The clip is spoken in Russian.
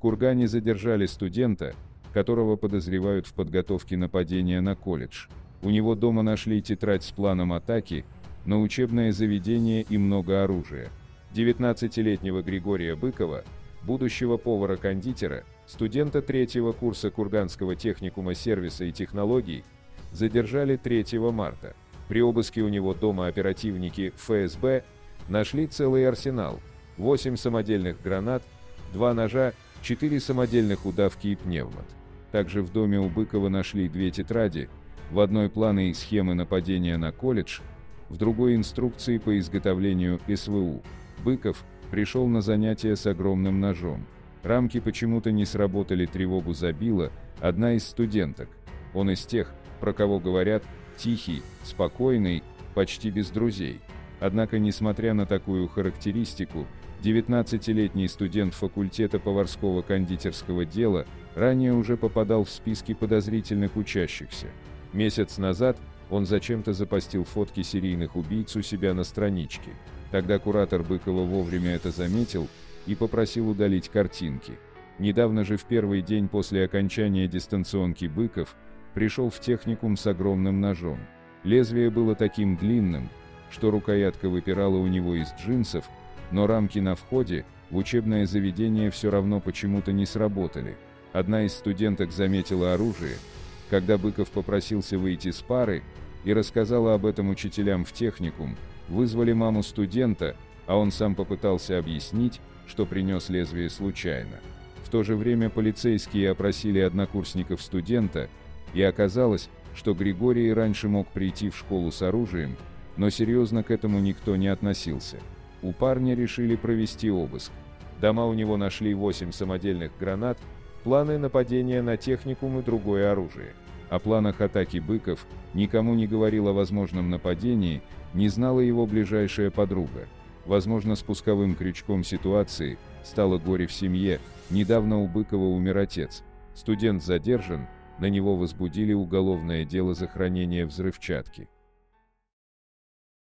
Кургане задержали студента, которого подозревают в подготовке нападения на колледж. У него дома нашли тетрадь с планом атаки на учебное заведение и много оружия. 19-летнего Григория Быкова, будущего повара-кондитера, студента третьего курса Курганского техникума сервиса и технологий, задержали 3 марта. При обыске у него дома оперативники ФСБ нашли целый арсенал, 8 самодельных гранат, 2 ножа, 4 самодельных удавки и пневмат. Также в доме у Быкова нашли две тетради, в одной планы и схемы нападения на колледж, в другой инструкции по изготовлению СВУ. Быков пришел на занятия с огромным ножом. Рамки почему-то не сработали, тревогу забила одна из студенток. Он из тех, про кого говорят «тихий», «спокойный», почти без друзей. Однако, несмотря на такую характеристику, 19-летний студент факультета поварского кондитерского дела ранее уже попадал в списки подозрительных учащихся. Месяц назад он зачем-то запостил фотки серийных убийц у себя на страничке. Тогда куратор Быкова вовремя это заметил и попросил удалить картинки. Недавно же в первый день после окончания дистанционки Быков пришел в техникум с огромным ножом. Лезвие было таким длинным, что рукоятка выпирала у него из джинсов, но рамки на входе в учебное заведение все равно почему-то не сработали. Одна из студенток заметила оружие, когда Быков попросился выйти с пары, и рассказала об этом учителям в техникум, вызвали маму студента, а он сам попытался объяснить, что принес лезвие случайно. В то же время полицейские опросили однокурсников студента, и оказалось, что Григорий раньше мог прийти в школу с оружием, но серьезно к этому никто не относился. У парня решили провести обыск. Дома у него нашли 8 самодельных гранат, планы нападения на техникум и другое оружие. О планах атаки быков никому не говорил о возможном нападении, не знала его ближайшая подруга. Возможно, спусковым крючком ситуации стало горе в семье, недавно у Быкова умер отец. Студент задержан, на него возбудили уголовное дело за хранение взрывчатки.